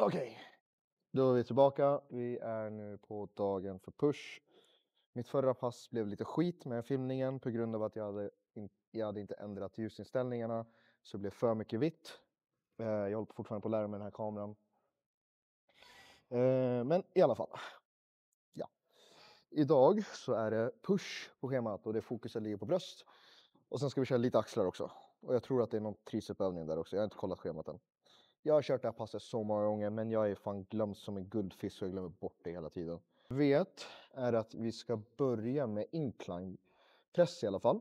Okej, då är vi tillbaka. Vi är nu på dagen för push. Mitt förra pass blev lite skit med filmningen på grund av att jag hade, in, jag hade inte ändrat ljusinställningarna. Så det blev för mycket vitt. Eh, jag håller fortfarande på att lära mig den här kameran. Eh, men i alla fall. Ja. Idag så är det push på schemat och det fokuset ligger på bröst. Och sen ska vi köra lite axlar också. Och jag tror att det är någon tricepövning där också. Jag har inte kollat schemat än. Jag har kört det här passet så många gånger men jag är fan glömd som en guldfisk och jag glömmer bort det hela tiden. Vet är att vi ska börja med incline press i alla fall.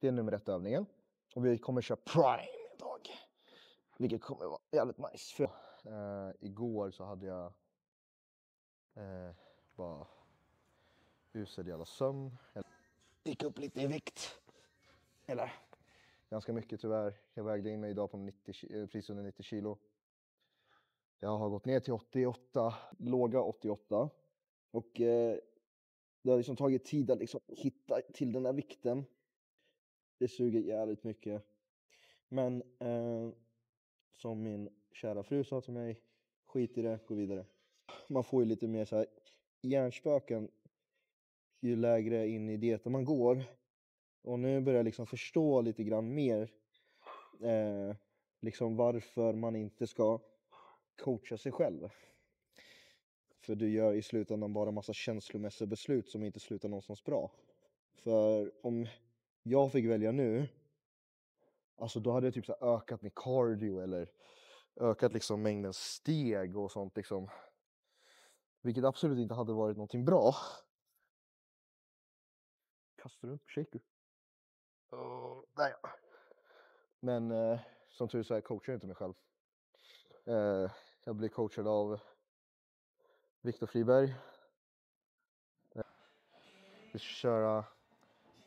Det är nummer ett övningen. Och vi kommer köra prime idag. Vilket kommer vara jävligt nice. För, uh, igår så hade jag uh, bara usel jävla sömn. Gick upp lite i vikt. Eller ganska mycket tyvärr. Jag vägde in mig idag på 90, precis under 90 kilo. Jag har gått ner till 88, låga 88. Och eh, det har liksom tagit tid att liksom hitta till den här vikten. Det suger jävligt mycket. Men eh, som min kära fru sa till mig, skit i det, gå vidare. Man får ju lite mer så här hjärnspöken ju lägre in i dieten man går. Och nu börjar jag liksom förstå lite grann mer eh, liksom varför man inte ska coacha sig själv. För du gör i slutändan bara massa känslomässiga beslut som inte slutar någonstans bra. För om jag fick välja nu, alltså då hade jag typ så ökat min cardio eller ökat liksom mängden steg och sånt liksom. Vilket absolut inte hade varit någonting bra. Kastar du upp shaker? Där ja. Men eh, som tur så är coachar jag inte mig själv. Eh, jag blir coachad av Viktor Friberg. Eh, vi ska köra,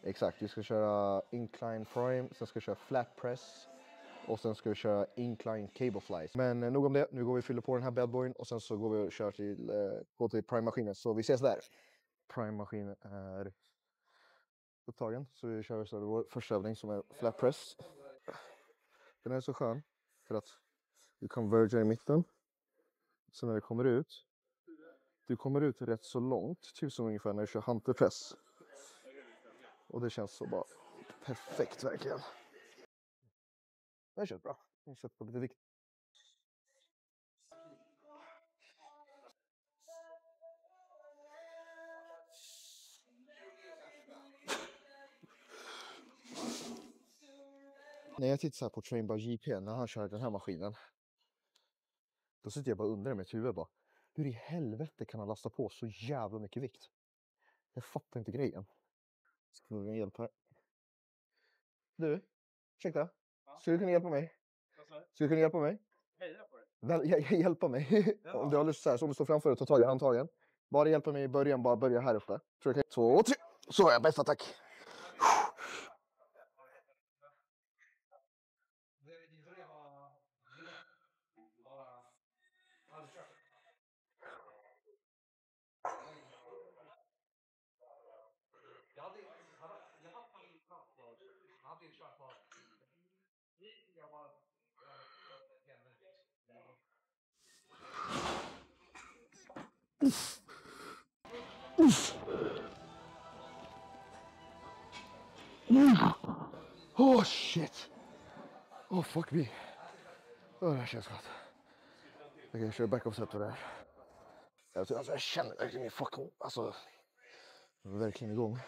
exakt, vi ska köra incline prime, sen ska vi köra flat press och sen ska vi köra incline cable flies. Men eh, nog om det, nu går vi och fyller på den här badboyen och sen så går vi och kör till, eh, går till prime-maskinen. Så vi ses där. Prime-maskinen är upptagen. Så vi kör så vår första övning som är flat press. Den är så skön för att du converger i mitten. Så när du kommer ut, du kommer ut rätt så långt, typ som ungefär när du kör hunterpress. Och det känns så bara perfekt verkligen. Det känns bra. Jag har kört på lite vikt. När jag tittar på Trainbar JP, när han kör den här maskinen. Då sitter jag bara undrar i mitt huvud bara. Hur i helvete kan han lasta på så jävla mycket vikt? Jag fattar inte grejen. Ska vi hjälpa här? Du, ursäkta? Skulle du kunna hjälpa mig? Skulle du kunna hjälpa mig? Väl, hj- hjälpa mig? om du har lust så här, så om du står framför och tar tag i handtagen. Bara hjälpa mig i början, bara börja här uppe. Tror jag, två, tre. Så bästa tack. Oh shit! Oh fuck me. Oh, det här känns gott. Okej, jag kör back set på det. Jag, alltså, jag känner verkligen min fucking... Alltså... jag är Verkligen igång.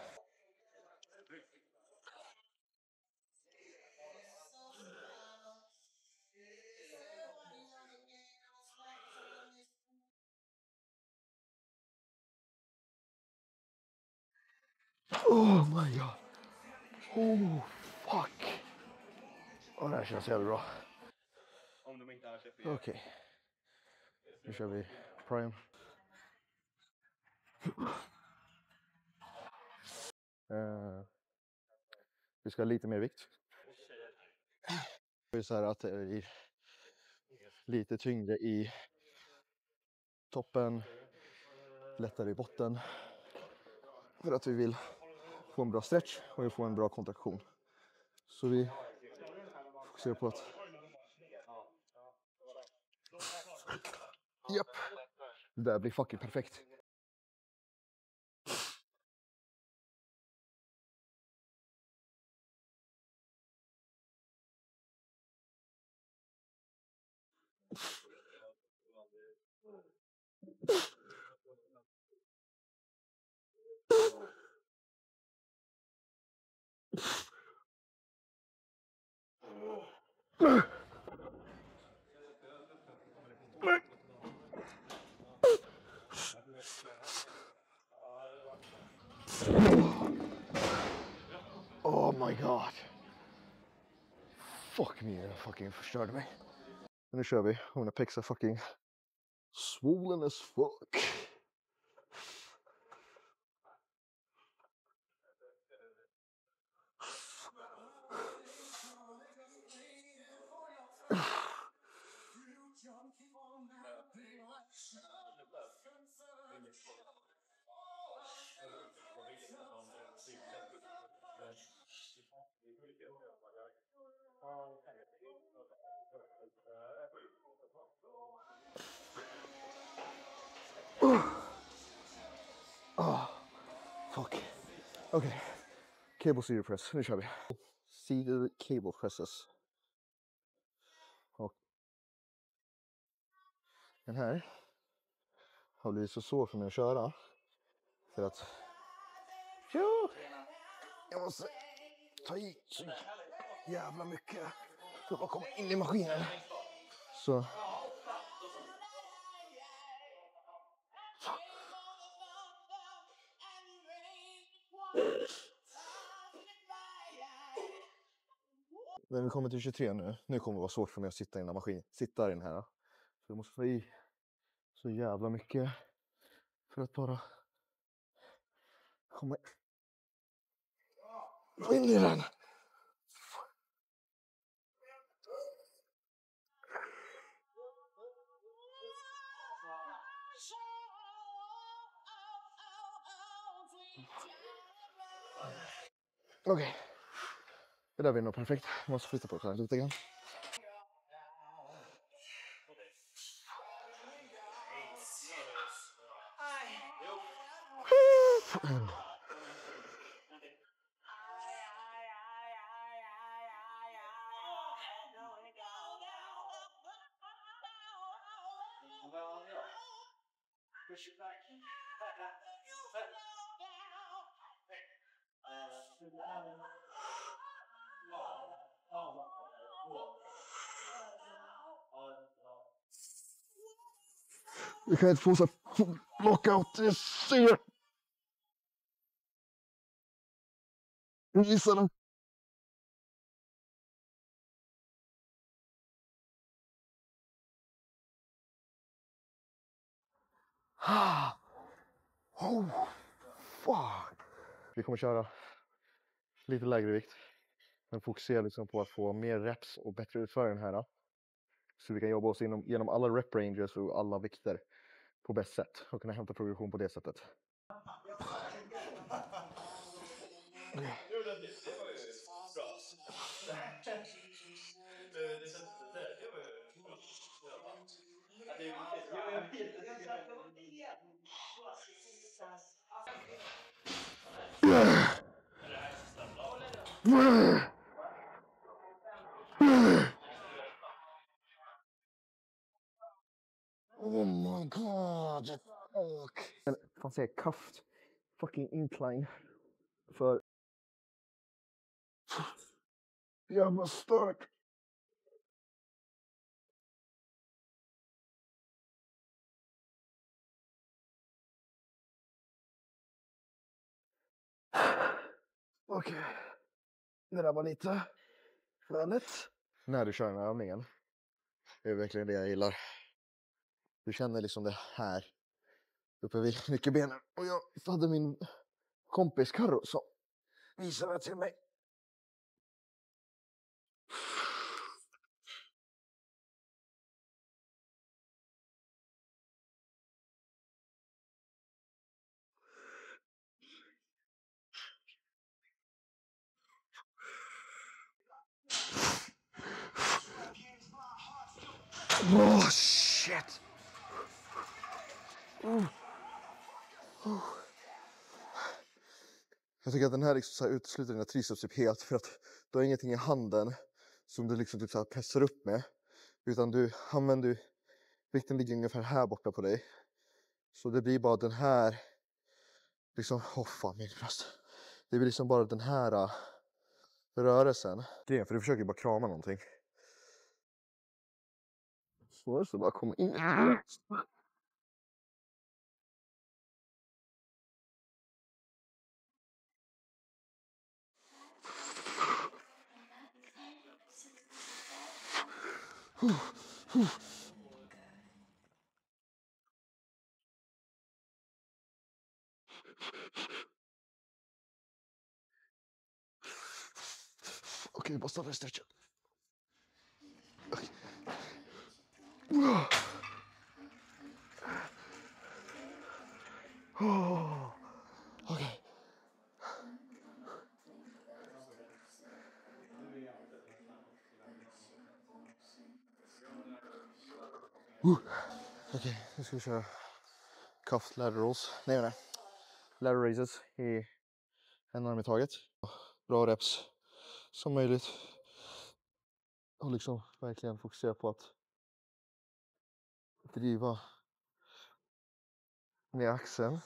Oh my god. Oh fuck. Oh, det här känns jävligt bra. Om de inte annars. Okej. Nu kör vi prime. Eh, vi ska ha lite mer vikt. Det är så här att det är lite tyngre i toppen, lättare i botten. För att vi vill få en bra stretch och vi får en bra kontraktion. Så vi fokuserar på att Japp. Det där blir fucking perfekt. Oh my god. Fuck me, jag fucking förstörde mig. Men nu kör vi. Mina pecs är fucking swollen as fuck. Okej. Cable seated press. Nu kör vi. Seated cable presses. Och den här har blivit så svår för mig att köra. För att... Jo, jag måste ta i så jävla mycket för att komma in i maskinen. Så... När vi kommer till 23 nu, nu kommer det vara svårt för mig att sitta i den här maskinen, sitta i den här. För jag måste få i så jävla mycket för att bara komma in i den. Okej. Det där blir nog perfekt. Jag måste flytta på det här lite grann. Kan jag inte få här lockout. Jag ser. Jag gissar den. Oh, fuck. Vi kommer köra lite lägre vikt. Men fokusera liksom på att få mer reps och bättre utföring här. Då. Så vi kan jobba oss inom, genom alla rep ranges och alla vikter på bäst sätt och kunna hämta progression på det sättet. god. Fuck. Fan säger jag? Kaft. Fucking incline. För... Jävla stört. Okej. Det där var lite lätt. När du kör den här övningen. Det är verkligen det jag gillar. Du känner liksom det här uppe vid nyckelbenen. Och jag hade min kompis Carro som visade till mig. Oh shit! Jag tycker att den här, liksom så här utesluter dina triceps typ helt för att du har ingenting i handen som du liksom typ så här pressar upp med. Utan du använder, vikten ligger ungefär här borta på dig. Så det blir bara den här, liksom, åh oh fan min bröst. Det blir liksom bara den här uh, rörelsen. Grejen, för du försöker bara krama någonting. Så, så bara komma in. Okej, bara stanna i stretchen. Okej. Oh. Uh. Okej, nu ska vi köra cuffed ladder rolls. Nej, nej. Ladder raises i en arm i taget. Bra reps som möjligt. Och liksom verkligen fokusera på att driva med axeln.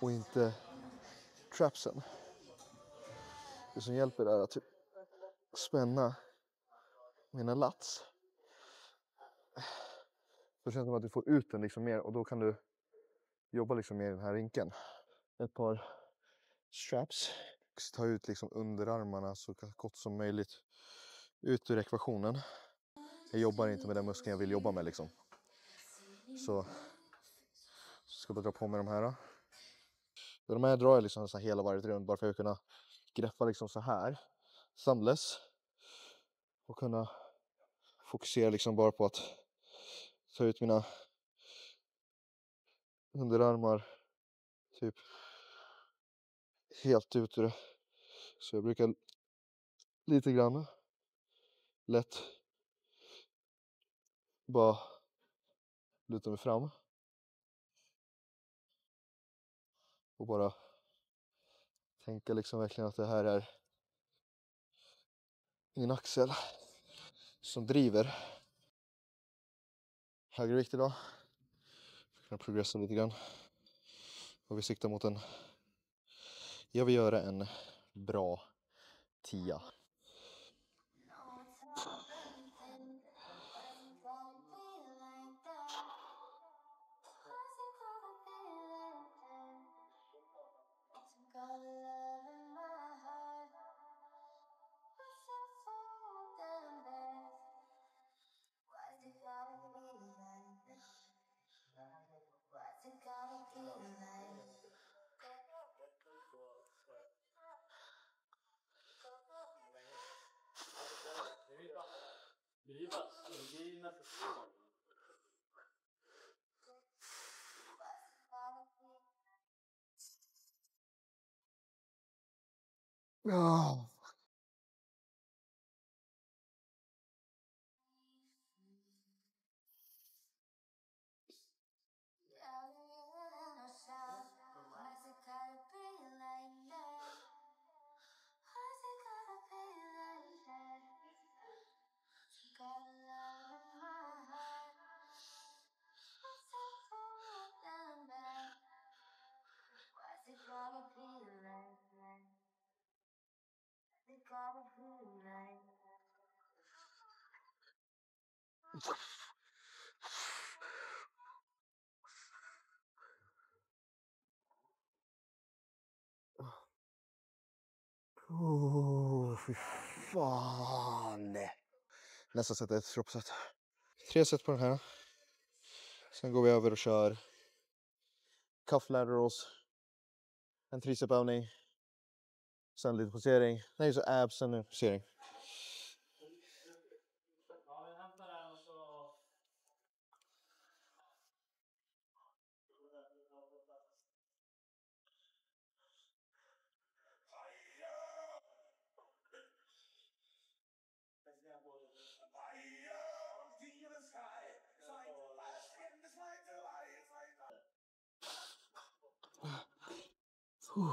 Och inte trapsen. Det som hjälper är att typ spänna mina lats. Då känns det som att du får ut den liksom mer och då kan du jobba liksom mer i den här rinken. Ett par straps. Ta ut liksom underarmarna så gott som möjligt ut ur ekvationen. Jag jobbar inte med den muskeln jag vill jobba med liksom. Så, ska jag bara dra på mig de här. De här drar jag liksom så här hela varvet runt bara för att kunna greppa liksom så här. Sandless. Och kunna Fokuserar liksom bara på att ta ut mina underarmar typ helt ut ur det. Så jag brukar lite grann lätt bara luta mig fram och bara tänka liksom verkligen att det här är min axel som driver högre vikt idag. Får kunna progressa lite grann och vi siktar mot en jag vill göra en bra tia. Ja. Oh, fy fan. Nästa set är ett dropset. Tre set på den här. Sen går vi över och kör cuff laterals. En tricepövning. Sen lite posering. Nej, så abs, sen en posering. Mm.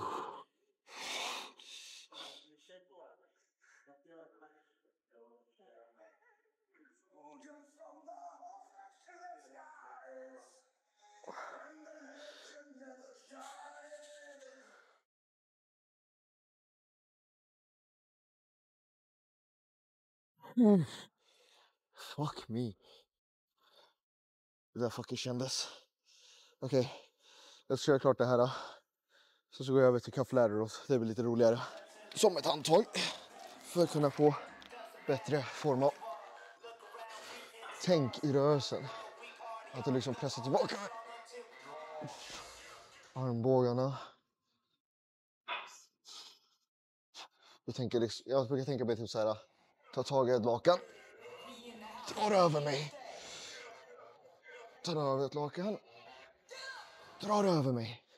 Fuck me. Det där fucking kändes. Okej, jag ska köra klart det här. Då. Så, så går jag över till Cuff Laterals. Det blir lite roligare. Som ett handtag. För att kunna få bättre form av tänk i rörelsen. Att du liksom pressar tillbaka armbågarna. Jag, tänker liksom, jag brukar tänka mig typ så här. Ta tag i ett lakan. Drar över mig. Tar över ett lakan. Drar över mig.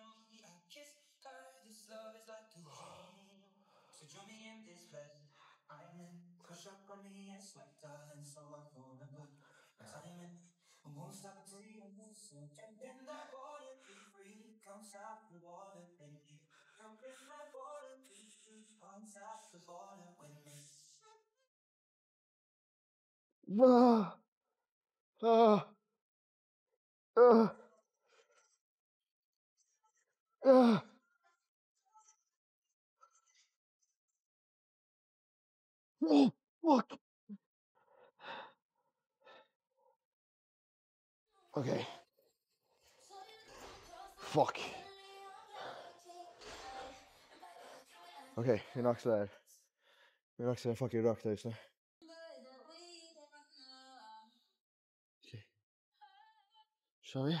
only I kiss her. This love is like a dream. So join me in this bed. I'm in. Crush up on me and sweat, darling. So I fall in love. I'm in. I won't stop until you. Jump in that water, be free. The water, baby. Jump in water, be free. The water with me. Ah, ah, ah. Ah. Oh, fuck. Okej. Fuck. Okej, min axel är... Min axel är fucking rökt just nu. Okej. Kör vi?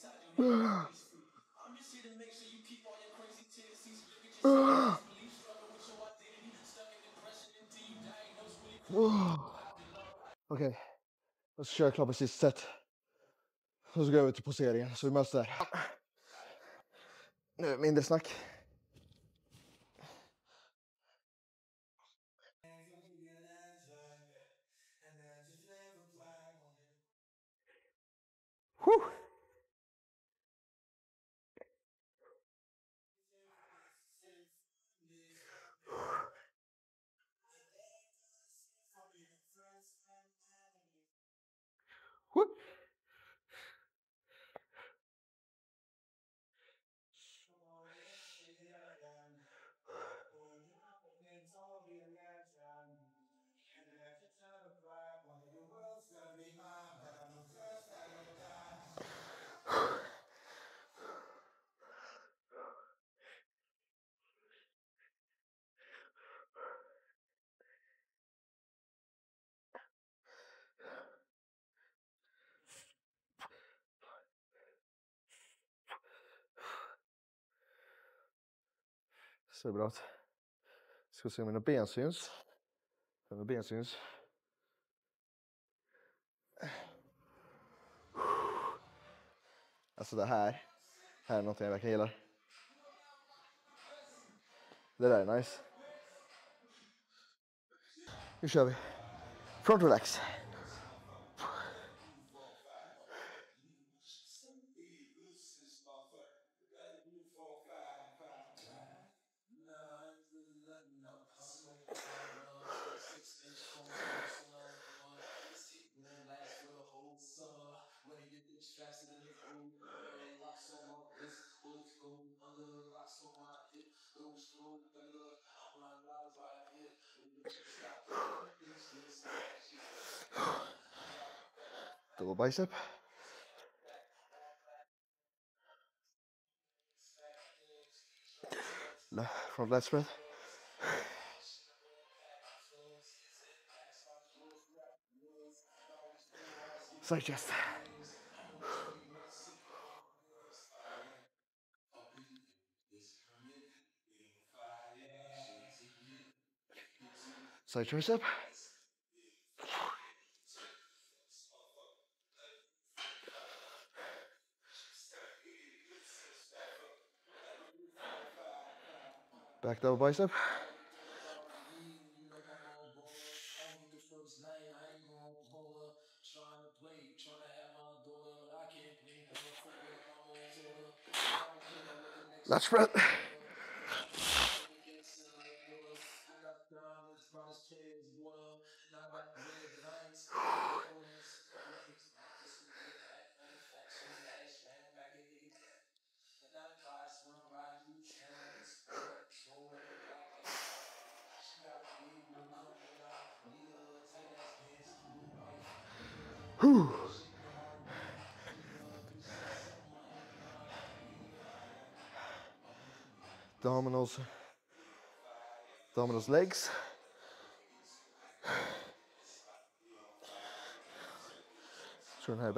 Okej, okay. Okej. Jag ska köra klart på sista set. Och så går jag över till poseringen. Så vi möts där. Nu mindre snack. Whew. Så bra. Ska se om mina ben syns. Mina ben syns. Alltså det här. Här är något jag verkligen gillar. Det där är nice. Nu kör vi. Front relax. Bicep. Le- Front lat spread. Side chest. Side tricep. Back double bicep. Lat spread. Whew. Dominoes. Dominoes legs. Tror den här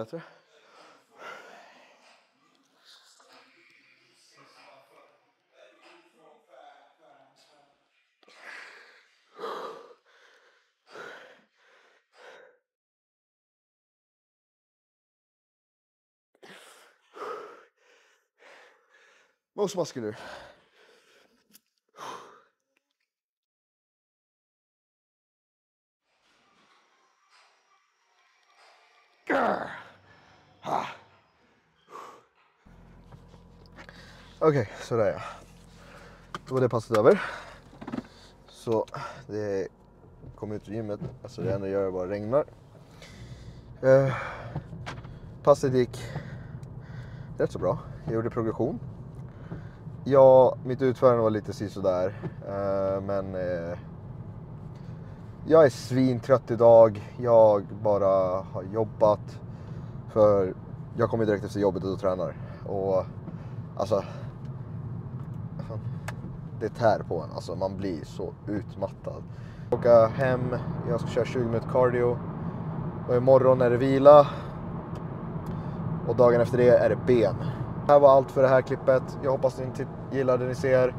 Och bättre. Most muscular. Grr. Ah. Okej, sådär ja. Då var det passet över. Så det kom ut ur gymmet. Alltså det enda jag gör är bara regnar. Eh, passet gick rätt så bra. Jag gjorde progression. Ja, mitt utförande var lite sisådär. Uh, men uh, jag är svintrött idag. Jag bara har jobbat. För jag kommer direkt efter jobbet och tränar. Och alltså. Det tär på en. Alltså man blir så utmattad. Åka hem. Jag ska köra 20 minuter cardio. Och imorgon är det vila. Och dagen efter det är det ben. Det här var allt för det här klippet. Jag hoppas ni gillar det ni ser.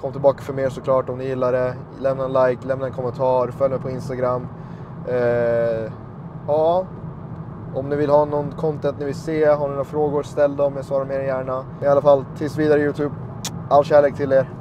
Kom tillbaka för mer såklart om ni gillar det. Lämna en like, lämna en kommentar, följ mig på Instagram. Eh, ja, om ni vill ha någon content ni vill se, har ni några frågor, ställ dem. Jag svarar mer än gärna. I alla fall, tills vidare Youtube. All kärlek till er.